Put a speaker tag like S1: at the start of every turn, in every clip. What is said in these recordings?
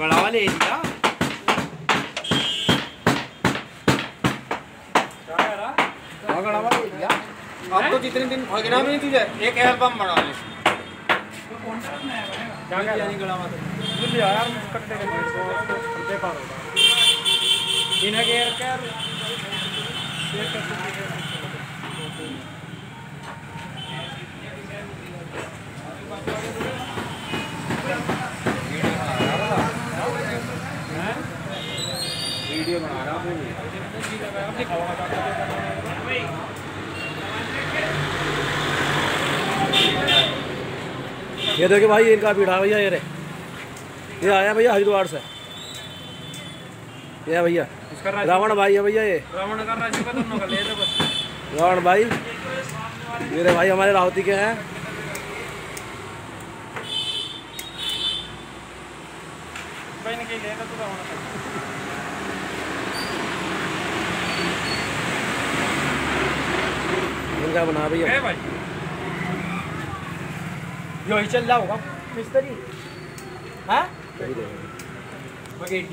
S1: गड़ावा ले लिया हाँ,
S2: अब तो जितने दिन भगना भी नहीं तुझे एक एल्बम बना ले।
S1: क्या क्या नहीं गड़ावा तो यार कट्टे के बेकार होगा। इन्हें गेर कर
S2: वीडियो बना रहा हूँ
S3: ये देखिए भाई इनका पीठा भैया ये रे। ये आया भैया हरिद्वार से। ये भैया। रावण भाई है भैया ये।
S1: रावण
S3: रावण भाई। मेरे भाई हमारे रावती के हैं।
S1: भाई ने कहीं लेगा तो रावण का
S3: इनका बना भैया
S1: है भाई चल रहा होगा मिस्त्री हाँ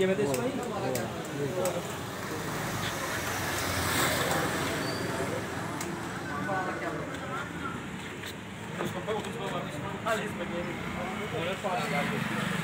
S1: में तो इसमें ही